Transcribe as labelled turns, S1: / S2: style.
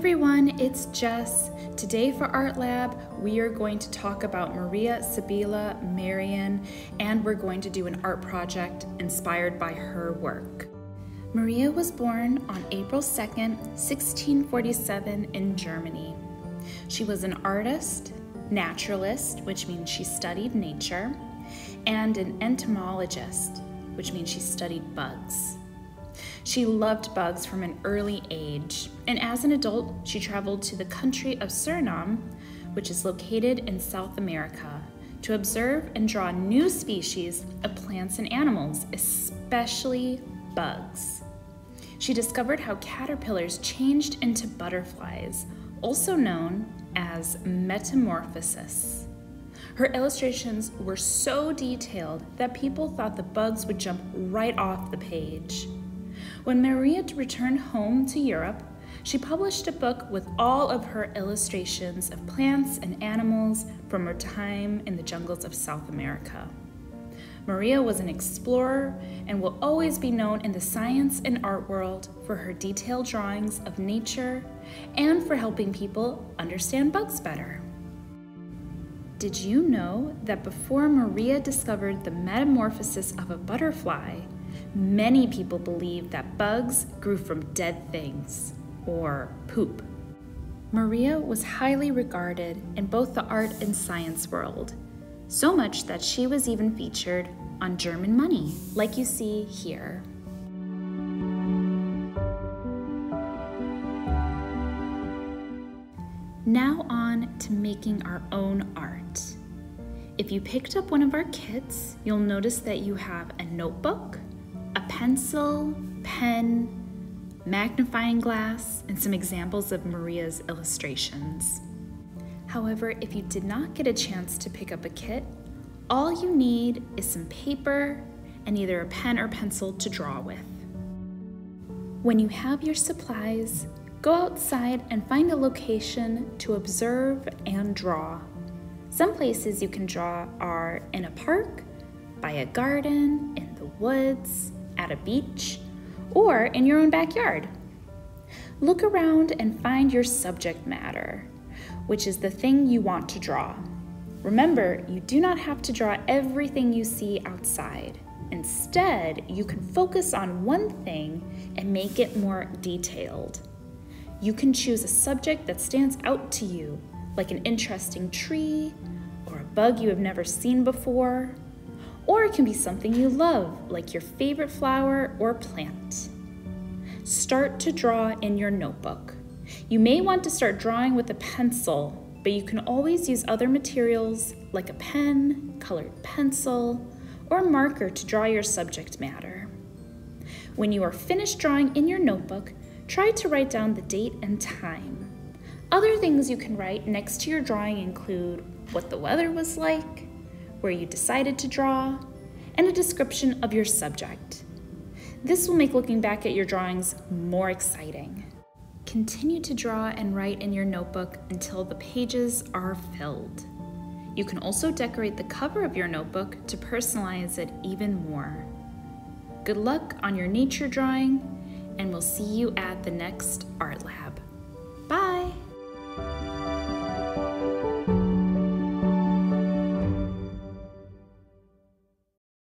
S1: everyone, it's Jess. Today for Art Lab, we are going to talk about Maria Sibylla Merian and we're going to do an art project inspired by her work. Maria was born on April 2nd, 1647 in Germany. She was an artist, naturalist, which means she studied nature, and an entomologist, which means she studied bugs. She loved bugs from an early age, and as an adult, she traveled to the country of Suriname, which is located in South America, to observe and draw new species of plants and animals, especially bugs. She discovered how caterpillars changed into butterflies, also known as metamorphosis. Her illustrations were so detailed that people thought the bugs would jump right off the page. When Maria returned home to Europe, she published a book with all of her illustrations of plants and animals from her time in the jungles of South America. Maria was an explorer and will always be known in the science and art world for her detailed drawings of nature and for helping people understand bugs better. Did you know that before Maria discovered the metamorphosis of a butterfly, Many people believe that bugs grew from dead things, or poop. Maria was highly regarded in both the art and science world, so much that she was even featured on German money, like you see here. Now on to making our own art. If you picked up one of our kits, you'll notice that you have a notebook, pencil, pen, magnifying glass, and some examples of Maria's illustrations. However, if you did not get a chance to pick up a kit, all you need is some paper and either a pen or pencil to draw with. When you have your supplies, go outside and find a location to observe and draw. Some places you can draw are in a park, by a garden, in the woods, at a beach, or in your own backyard. Look around and find your subject matter, which is the thing you want to draw. Remember, you do not have to draw everything you see outside. Instead, you can focus on one thing and make it more detailed. You can choose a subject that stands out to you, like an interesting tree or a bug you have never seen before, or it can be something you love, like your favorite flower or plant. Start to draw in your notebook. You may want to start drawing with a pencil, but you can always use other materials like a pen, colored pencil, or marker to draw your subject matter. When you are finished drawing in your notebook, try to write down the date and time. Other things you can write next to your drawing include what the weather was like, where you decided to draw, and a description of your subject. This will make looking back at your drawings more exciting. Continue to draw and write in your notebook until the pages are filled. You can also decorate the cover of your notebook to personalize it even more. Good luck on your nature drawing, and we'll see you at the next Art Lab.